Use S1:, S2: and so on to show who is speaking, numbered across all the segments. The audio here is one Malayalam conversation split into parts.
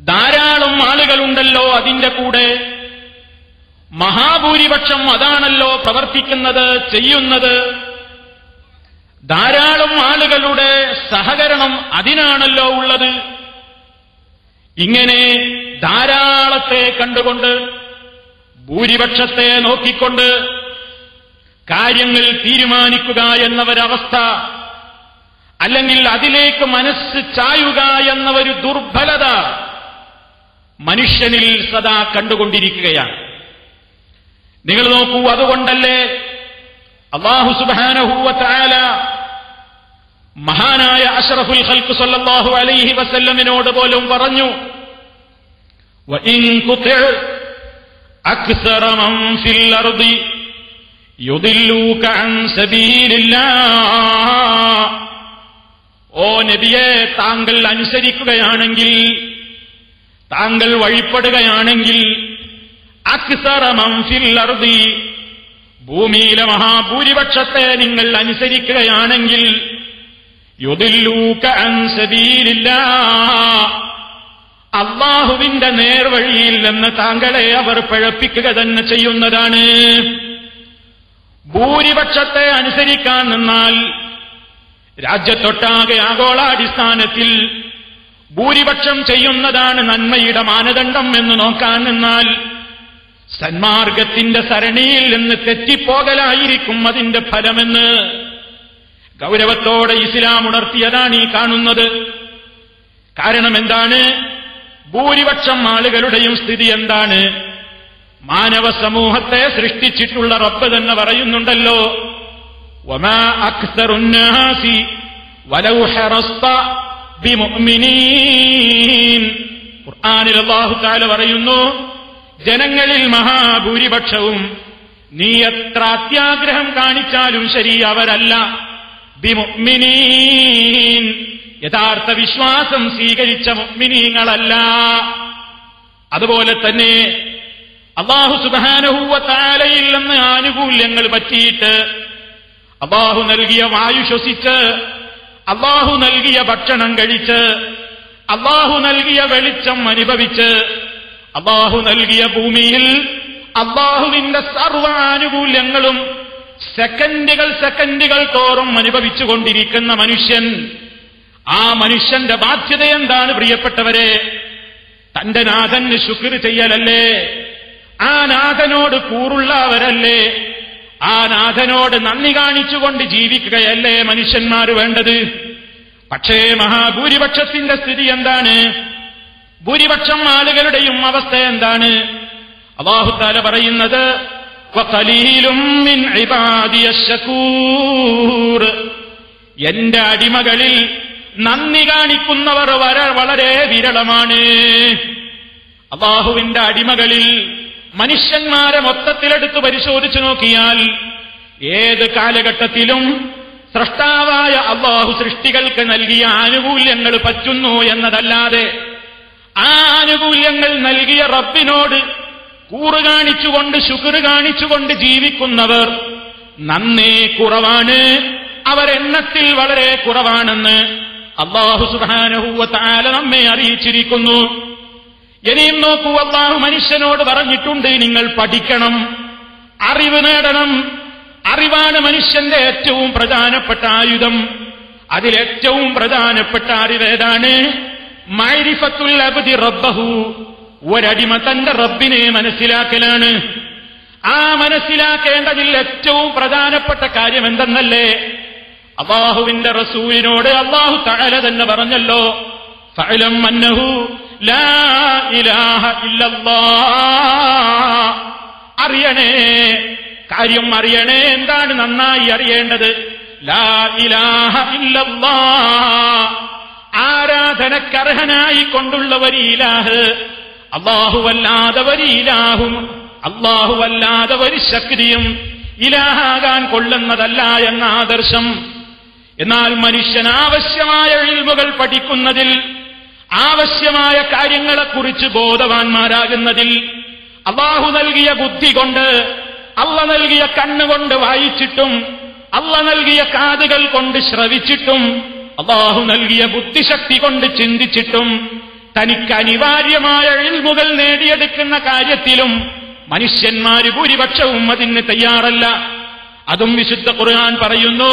S1: ധാരാളം ആളുകളുണ്ടല്ലോ അതിന്റെ കൂടെ. മഹാഭൂരിപക്ഷം അതാണല്ലോ പ്രവർത്തിക്കുന്നത് ചെയ്യുന്നത്. ധാരാളം ആളുകളുടെ സഹകരണം അതിനാണല്ലോ ഉള്ളത്. ഇങ്ങനെ ധാരാളത്തെ കണ്ടുകൊണ്ട് ഭൂരിപക്ഷത്തെ നോക്കിക്കൊണ്ട് കാര്യങ്ങൾ തീരുമാനിക്കുക എന്ന ഒരവസ്ഥ അല്ലെങ്കിൽ അതിലേക്ക് മനസ്സ് ചായുക എന്ന ഒരു ദുർബലത മനുഷ്യനിൽ സദാ കണ്ടുകൊണ്ടിരിക്കുകയാണ്. നിങ്ങൾ നോക്കൂ അതുകൊണ്ടല്ലേ അള്ളാഹു സുബാനഹൂവത്തായ മഹാനായ അഷറഫുൽ ഹൽക്ക് സല്ലാഹു അലൈഹി വസല്ലമിനോട് പോലും പറഞ്ഞു ഓ നബിയെ താങ്കൾ അനുസരിക്കുകയാണെങ്കിൽ താങ്കൾ വഴിപ്പെടുകയാണെങ്കിൽ അക്സറ മംഫിൽ അർദി ഭൂമിയിലെ മഹാഭൂരിപക്ഷത്തെ നിങ്ങൾ അനുസരിക്കുകയാണെങ്കിൽ യുതില്ലൂക്ക അൻസതിയിലില്ല അള്ളാഹുവിന്റെ നേർവഴിയിൽ നിന്ന് താങ്കളെ അവർ പിഴപ്പിക്കുക തന്നെ ചെയ്യുന്നതാണ്. ഭൂരിപക്ഷത്തെ അനുസരിക്കാൻ നിന്നാൽ രാജ്യത്തൊട്ടാകെ ആഗോളാടിസ്ഥാനത്തിൽ ഭൂരിപക്ഷം ചെയ്യുന്നതാണ് നന്മയുടെ മാനദണ്ഡം എന്ന് നോക്കാൻ നിന്നാൽ സന്മാർഗത്തിന്റെ സരണിയിൽ നിന്ന് തെറ്റിപ്പോകലായിരിക്കും അതിന്റെ ഫലമെന്ന് ഗൗരവത്തോടെ ഇസ്ലാം ഉണർത്തിയതാണ് ഈ കാണുന്നത്. കാരണം എന്താണ്? ഭൂരിപക്ഷം ആളുകളുടെയും സ്ഥിതി എന്താണ്? മാനവ സമൂഹത്തെ സൃഷ്ടിച്ചിട്ടുള്ള റബ്ബ് തന്നെ പറയുന്നുണ്ടല്ലോ. വമാ അക്സറുന്നാസി വലൗഹറസ്ത ഖുർആനിൽ പറയുന്നു ജനങ്ങളിൽ മഹാഭൂരിപക്ഷവും നീ എത്ര അത്യാഗ്രഹം കാണിച്ചാലും ശരി അവരല്ല. ബിമുഅ്മിനീൻ. യഥാർത്ഥ വിശ്വാസം സ്വീകരിച്ച മുഅ്മിനീങ്ങളല്ല. അതുപോലെ തന്നെ അള്ളാഹു സുബാനഹൂവ താലയിൽ ആനുകൂല്യങ്ങൾ പറ്റിയിട്ട് അള്ളാഹു നൽകിയ വായു ശ്വസിച്ച് അള്ളാഹു നൽകിയ ഭക്ഷണം കഴിച്ച് അള്ളാഹു നൽകിയ വെളിച്ചം അനുഭവിച്ച് അള്ളാഹു നൽകിയ ഭൂമിയിൽ അള്ളാഹുവിന്റെ സർവാനുകൂല്യങ്ങളും സെക്കൻഡുകൾ സെക്കൻഡുകൾ തോറും അനുഭവിച്ചുകൊണ്ടിരിക്കുന്ന മനുഷ്യൻ ആ മനുഷ്യന്റെ ബാധ്യത എന്താണ് പ്രിയപ്പെട്ടവരെ? തന്റെ നാഥന് ശുക്ർ ചെയ്യലല്ലേ? ആ നാഥനോട് കൂറുള്ളവരല്ലേ? ആ നാഥനോട് നന്ദി കാണിച്ചുകൊണ്ട് ജീവിക്കുകയല്ലേ മനുഷ്യന്മാർ വേണ്ടത്? പക്ഷേ മഹാഭൂരിപക്ഷത്തിന്റെ സ്ഥിതി എന്താണ്? ഭൂരിപക്ഷം ആളുകളുടെയും അവസ്ഥ എന്താണ്? അള്ളാഹുത്താല പറയുന്നത്. എന്റെ അടിമകളിൽ നന്ദി കാണിക്കുന്നവർ വളരെ വിരളമാണ്. അള്ളാഹുവിന്റെ അടിമകളിൽ മനുഷ്യന്മാരെ മൊത്തത്തിലെടുത്ത് പരിശോധിച്ചു നോക്കിയാൽ ഏത് കാലഘട്ടത്തിലും സൃഷ്ടാവായ അള്ളാഹു സൃഷ്ടികൾക്ക് നൽകിയ ആനുകൂല്യങ്ങൾ പറ്റുന്നു എന്നതല്ലാതെ ആ ആനുകൂല്യങ്ങൾ നൽകിയ റബ്ബിനോട് കൂറ് കാണിച്ചുകൊണ്ട് ശുക്ർ കാണിച്ചുകൊണ്ട് ജീവിക്കുന്നവർ നന്നേ കുറവാണ്. അവരെണ്ണത്തിൽ വളരെ കുറവാണെന്ന് അള്ളാഹു സുബാനഹൂവ താല നമ്മെ അറിയിച്ചിരിക്കുന്നു. ഇനിയും നോക്കൂ അള്ളാഹു മനുഷ്യനോട് പറഞ്ഞിട്ടുണ്ട് നിങ്ങൾ പഠിക്കണം അറിവ് നേടണം. അറിവാണ് മനുഷ്യന്റെ ഏറ്റവും പ്രധാനപ്പെട്ട ആയുധം. അതിലേറ്റവും പ്രധാനപ്പെട്ട അറിവേതാണ് മൈരിഫത്തുൽ അബ്ദി റബ്ബഹു. ഒരടിമ തന്റെ റബ്ബിനെ മനസ്സിലാക്കലാണ്. ആ മനസ്സിലാക്കേണ്ടതിൽ ഏറ്റവും പ്രധാനപ്പെട്ട കാര്യം എന്തെന്നല്ലേ? അള്ളാഹുവിന്റെ റസൂലിനോട് അള്ളാഹു തഴല തന്നെ പറഞ്ഞല്ലോ ഫഅലം അന്നഹു ലാ ഇലാഹ ഇല്ലല്ലാഹ് അറിയണേ. കാര്യം അറിയണേ. എന്താണ് നന്നായി അറിയേണ്ടത്? ലാ ഇലാഹ ഇല്ലല്ലാ ആരാധനക്കർഹനായി കൊണ്ടുള്ള ഒരു ഇലാഹ്. അള്ളാഹുവല്ലാതെ ഒരു ഇലാഹും. അള്ളാഹുവല്ലാതെ ഒരു ശക്തിയും. ഇലാഹാകാൻ കൊള്ളുന്നതല്ല എന്ന ആദർശം. എന്നാൽ മനുഷ്യനാവശ്യമായ ഇൽമുകൾ പഠിക്കുന്നതിൽ ആവശ്യമായ കാര്യങ്ങളെക്കുറിച്ച് ബോധവാന്മാരാകുന്നതിൽ അള്ളാഹു നൽകിയ ബുദ്ധി കൊണ്ട് അള്ള നൽകിയ കണ്ണുകൊണ്ട് വായിച്ചിട്ടും അള്ള നൽകിയ കാതുകൾ കൊണ്ട് ശ്രവിച്ചിട്ടും അള്ളാഹു നൽകിയ ബുദ്ധിശക്തി കൊണ്ട് ചിന്തിച്ചിട്ടും തനിക്ക് അനിവാര്യമായ ഇൽമുകൾ നേടിയെടുക്കുന്ന കാര്യത്തിലും മനുഷ്യന്മാര് ഭൂരിപക്ഷവും അതിന് തയ്യാറല്ല. അതും വിശുദ്ധ ഖുർആൻ പറയുന്നു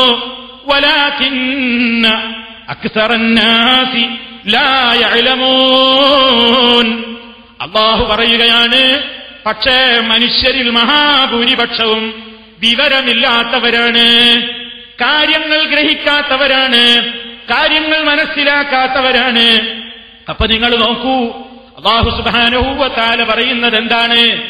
S1: അള്ളാഹു പറയുകയാണ് പക്ഷേ മനുഷ്യരിൽ മഹാഭൂരിപക്ഷവും വിവരമില്ലാത്തവരാണ്. കാര്യങ്ങൾ ഗ്രഹിക്കാത്തവരാണ്. കാര്യങ്ങൾ മനസ്സിലാക്കാത്തവരാണ്. അപ്പൊ നിങ്ങൾ നോക്കൂ അള്ളാഹു സുബാനഹൂവത്താല പറയുന്നത് എന്താണ്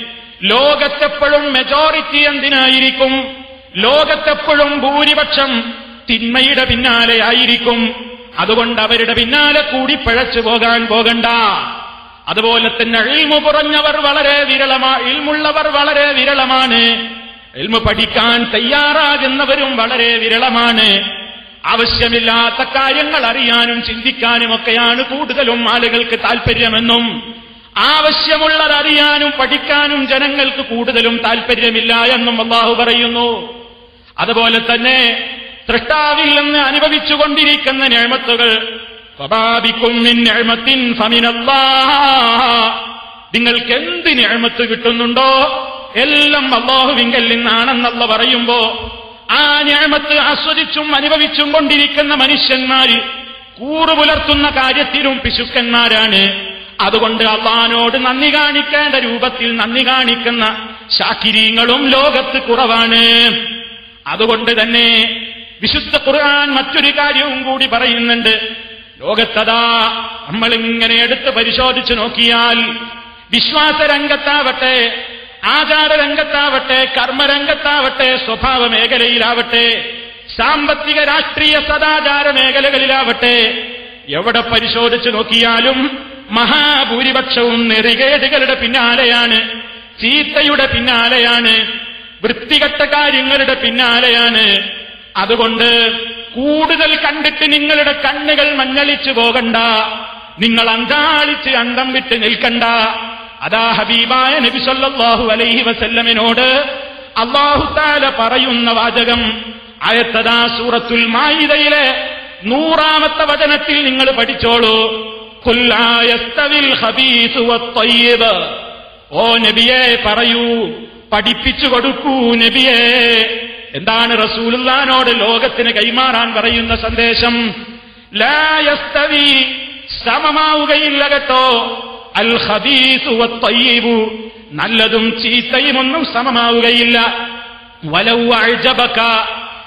S1: ലോകത്തെപ്പോഴും മെജോറിറ്റി എന്തിനായിരിക്കും? ലോകത്തെപ്പോഴും ഭൂരിപക്ഷം തിന്മയുടെ പിന്നാലെ ആയിരിക്കും അതുകൊണ്ട് അവരുടെ പിന്നാലെ കൂടി പിഴച്ചു പോകാൻ പോകണ്ട. അതുപോലെ തന്നെ ഇൽമു കുറഞ്ഞവർ വളരെ വിരളമാ ഇൽമുള്ളവർ വളരെ വിരളമാണ്. ഇൽമു പഠിക്കാൻ തയ്യാറാകുന്നവരും വളരെ വിരളമാണ്. ആവശ്യമില്ലാത്ത കാര്യങ്ങൾ അറിയാനും ചിന്തിക്കാനും ഒക്കെയാണ് കൂടുതലും ആളുകൾക്ക് താല്പര്യമെന്നും ആവശ്യമുള്ളത് അറിയാനും പഠിക്കാനും ജനങ്ങൾക്ക് കൂടുതലും താല്പര്യമില്ല എന്നും അള്ളാഹു പറയുന്നു. അതുപോലെ തന്നെ തൃഷ്ടാവിൽ നിന്ന് അനുഭവിച്ചുകൊണ്ടിരിക്കുന്ന ഞാമത്തുകൾ സ്വഭാവിക്കും ഞാമത്തിൻ നിങ്ങൾക്ക് എന്ത് ഞാമത്ത് കിട്ടുന്നുണ്ടോ? എല്ലാം അള്ളാഹുവിങ്കൽ നിന്നാണെന്നല്ല പറയുമ്പോ ആ ഞാമത്ത് ആസ്വദിച്ചും അനുഭവിച്ചും കൊണ്ടിരിക്കുന്ന മനുഷ്യന്മാര് കൂറുപുലർത്തുന്ന കാര്യത്തിലും പിശുക്കന്മാരാണ്. അതുകൊണ്ട് അള്ളഹാനോട് നന്ദി കാണിക്കേണ്ട രൂപത്തിൽ നന്ദി കാണിക്കുന്ന ശാക്കിരീങ്ങളും ലോകത്ത് കുറവാണ്. അതുകൊണ്ട് തന്നെ വിശുദ്ധ ഖുർആൻ മറ്റൊരു കാര്യവും കൂടി പറയുന്നുണ്ട്. ലോകത്തതാ നമ്മളിങ്ങനെ എടുത്ത് പരിശോധിച്ചു നോക്കിയാൽ വിശ്വാസരംഗത്താവട്ടെ ആചാരരംഗത്താവട്ടെ കർമ്മരംഗത്താവട്ടെ സ്വഭാവ മേഖലയിലാവട്ടെ സാമ്പത്തിക രാഷ്ട്രീയ സദാചാര മേഖലകളിലാവട്ടെ എവിടെ പരിശോധിച്ചു നോക്കിയാലും മഹാഭൂരിപക്ഷവും നെറികേടുകളുടെ പിന്നാലെയാണ് ചീത്തയുടെ പിന്നാലെയാണ് വൃത്തികെട്ട കാര്യങ്ങളുടെ പിന്നാലെയാണ് അതുകൊണ്ട് കൂടുതൽ കണ്ടിട്ട് നിങ്ങളുടെ കണ്ണുകൾ മഞ്ഞളിച്ചു പോകണ്ട. നിങ്ങൾ അന്താളിച്ച് അന്തം വിട്ട് നിൽക്കണ്ട. അതാ ഹബീബായ നബി സല്ലല്ലാഹു അലൈഹി വസല്ലമിനോട് അള്ളാഹു താല പറയുന്ന വാചകം. അയത്തതാ സൂറത്തുൽ മായിതയിലെ നൂറാമത്തെ വചനത്തിൽ നിങ്ങൾ പഠിച്ചോളൂ. ഓ നബിയെ പറയൂ. പഠിപ്പിച്ചു കൊടുക്കൂ നബിയെ. എന്താണ് റസൂലുള്ളാനോട് ലോകത്തിന് കൈമാറാൻ പറയുന്ന സന്ദേശം? ലായസ്തവി സമമാവുകയില്ല കേട്ടോ അൽ ഹബീസു നല്ലതും ചീത്തയും ഒന്നും സമമാവുകയില്ല. വലവു അഴ്ജബക്ക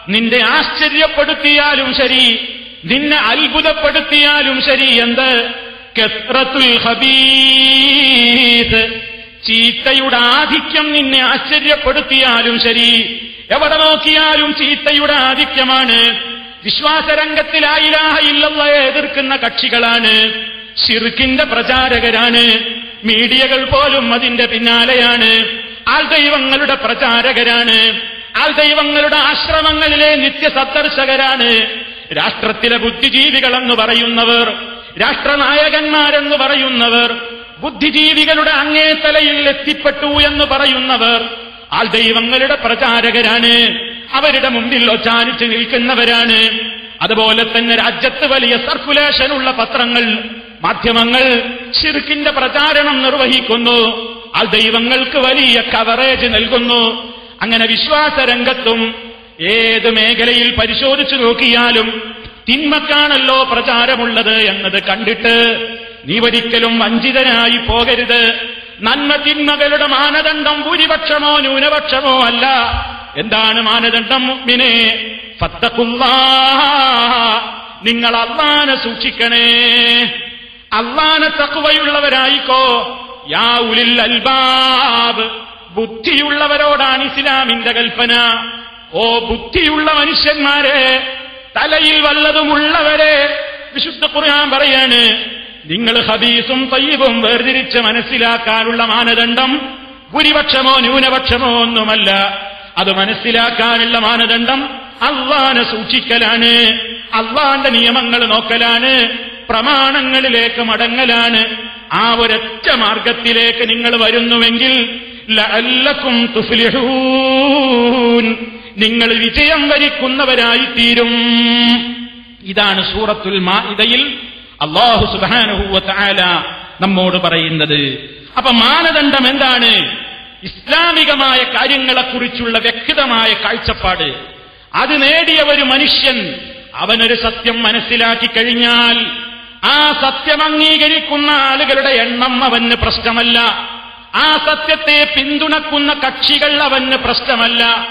S1: നിന്റെ ആശ്ചര്യപ്പെടുത്തിയാലും ശരി. നിന്നെ അത്ഭുതപ്പെടുത്തിയാലും ശരി. എന്ത്? കെത്രത്തുൽ ഹബീസ് ചീത്തയുടെ ആധിക്യം നിന്നെ ആശ്ചര്യപ്പെടുത്തിയാലും ശരി. എവിടെ നോക്കിയാലും ചീത്തയുടെ ആധിക്യമാണ്. വിശ്വാസരംഗത്തിലായിലാഹ ഇല്ലയെ എതിർക്കുന്ന കക്ഷികളാണ്. ഷിർക്കിന്റെ പ്രചാരകരാണ്. മീഡിയകൾ പോലും അതിന്റെ പിന്നാലെയാണ്. ആൾ ദൈവങ്ങളുടെ പ്രചാരകരാണ്. ആൾ ദൈവങ്ങളുടെ ആശ്രമങ്ങളിലെ നിത്യസന്ദർശകരാണ്. രാഷ്ട്രത്തിലെ ബുദ്ധിജീവികളെന്ന് പറയുന്നവർ രാഷ്ട്രനായകന്മാരെന്ന് പറയുന്നവർ ബുദ്ധിജീവികളുടെ അങ്ങേത്തലയിൽ എത്തിപ്പെട്ടു എന്ന് പറയുന്നവർ ആൾ ദൈവങ്ങളുടെ പ്രചാരകരാണ്. അവരുടെ മുമ്പിൽ ഒച്ചാനിച്ച് നിൽക്കുന്നവരാണ്. അതുപോലെ തന്നെ രാജ്യത്ത് വലിയ സർക്കുലേഷൻ ഉള്ള പത്രങ്ങൾ മാധ്യമങ്ങൾ ഷിർക്കിന്റെ പ്രചാരണം നിർവഹിക്കുന്നു. ആ ദൈവങ്ങൾക്ക് വലിയ കവറേജ് നൽകുന്നു. അങ്ങനെ വിശ്വാസ രംഗത്തും ഏത് മേഖലയിൽ പരിശോധിച്ചു നോക്കിയാലും തിന്മക്കാണല്ലോ പ്രചാരമുള്ളത് എന്നത് കണ്ടിട്ട് നീ ഒരിക്കലും വഞ്ചിതനായി പോകരുത്. നന്മ തിന്മകളുടെ മാനദണ്ഡം ഭൂരിപക്ഷമോ ന്യൂനപക്ഷമോ അല്ല. എന്താണ് മാനദണ്ഡം? മുഗ്മിനെ ഫത്തക്കുല്ലാ നിങ്ങൾ അള്ളാനെ സൂക്ഷിക്കണേ. അള്ളാനെ തക്കുവയുള്ളവരായിക്കോ യാ ഉലിൽ അൽബാബ്. ബുദ്ധിയുള്ളവരോടാണ് ഇസ്ലാമിന്റെ കൽപ്പന. ഓ ബുദ്ധിയുള്ള മനുഷ്യന്മാരെ തലയിൽ വല്ലതുമുള്ളവരെ വിശുദ്ധ ഖുർആൻ പറയാണ് നിങ്ങൾ ഹദീസും തയ്യവും വേർതിരിച്ച് മനസ്സിലാക്കാനുള്ള മാനദണ്ഡം ഭൂരിപക്ഷമോ ന്യൂനപക്ഷമോ ഒന്നുമല്ല. അത് മനസ്സിലാക്കാനുള്ള മാനദണ്ഡം അള്ളാനെ സൂക്ഷിക്കലാണ് അള്ളാന്റെ നിയമങ്ങൾ നോക്കലാണ് പ്രമാണങ്ങളിലേക്ക് മടങ്ങലാണ്. ആ ഒരൊറ്റ മാർഗത്തിലേക്ക് നിങ്ങൾ വരുന്നുവെങ്കിൽ ലഅല്ലക്കും നിങ്ങൾ വിജയം വരിക്കുന്നവരായി തീരും ഇതാണ് സൂറത്തുൽ മാഇദയിൽ അള്ളാഹു സുബ്ഹാനഹു വതആല നമ്മോട് പറയുന്നത്. അപ്പൊ മാനദണ്ഡം എന്താണ്? ഇസ്ലാമികമായ കാര്യങ്ങളെക്കുറിച്ചുള്ള വ്യക്തമായ കാഴ്ചപ്പാട്. അത് നേടിയ ഒരു മനുഷ്യൻ അവനൊരു സത്യം മനസ്സിലാക്കി കഴിഞ്ഞാൽ ആ സത്യം അംഗീകരിക്കുന്ന ആളുകളുടെ എണ്ണം അവന് പ്രശ്നമല്ല. ആ സത്യത്തെ പിന്തുണക്കുന്ന കക്ഷികൾ അവന് പ്രശ്നമല്ല.